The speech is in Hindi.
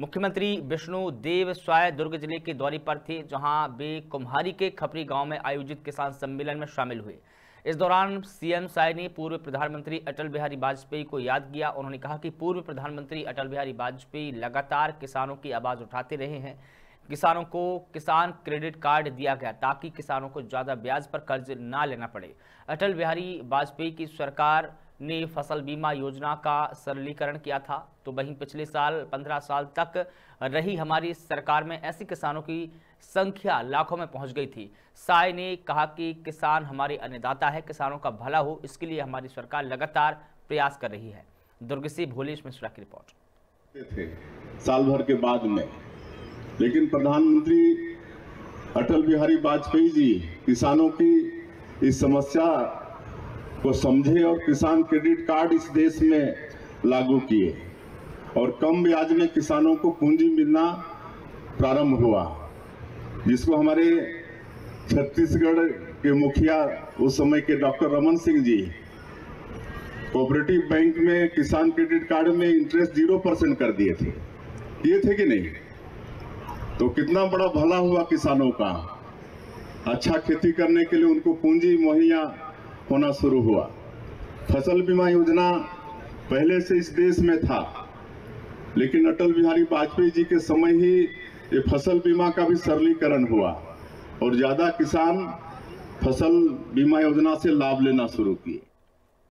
मुख्यमंत्री विष्णु देव स्वाय दुर्ग ज़िले के दौरे पर थे, जहाँ वे कुम्हारी के खपरी गाँव में आयोजित किसान सम्मेलन में शामिल हुए। इस दौरान सीएम साय ने पूर्व प्रधानमंत्री अटल बिहारी वाजपेयी को याद किया। उन्होंने कहा कि पूर्व प्रधानमंत्री अटल बिहारी वाजपेयी लगातार किसानों की आवाज़ उठाते रहे हैं। किसानों को किसान क्रेडिट कार्ड दिया गया, ताकि किसानों को ज़्यादा ब्याज पर कर्ज ना लेना पड़े। अटल बिहारी वाजपेयी की सरकार ने फ़सल बीमा योजना का सरलीकरण किया था। तो वहीं पिछले साल 15 साल तक रही हमारी सरकार में ऐसे किसानों की संख्या लाखों में पहुँच गई थी। साय ने कहा कि किसान हमारे अन्नदाता है, किसानों का भला हो, इसके लिए हमारी सरकार लगातार प्रयास कर रही है। दुर्ग से भोलेश मिश्रा की रिपोर्ट। थे साल भर के बाद में। लेकिन प्रधानमंत्री अटल बिहारी वाजपेयी जी, किसानों की इस समस्या को समझे और किसान क्रेडिट कार्ड इस देश में लागू किए। और कम ब्याज में किसानों को पूंजी मिलना प्रारंभ हुआ, जिसको हमारे छत्तीसगढ़ के मुखिया उस समय के doctor Raman Singh ji, cooperative bank में किसान क्रेडिट कार्ड में इंटरेस्ट ज़ीरो परसेंट कर दिए थे। ये थे कि नहीं? तो कितना बड़ा भला हुआ किसानों का। अच्छा खेती करने के लिए उनको पूंजी मुहैया होना शुरू हुआ। फ़सल बीमा योजना पहले से इस देश में था, लेकिन अटल बिहारी वाजपेयी जी के समय ही ये फ़सल बीमा का भी सरलीकरण हुआ और ज़्यादा किसान फ़सल बीमा योजना से लाभ लेना शुरू किए।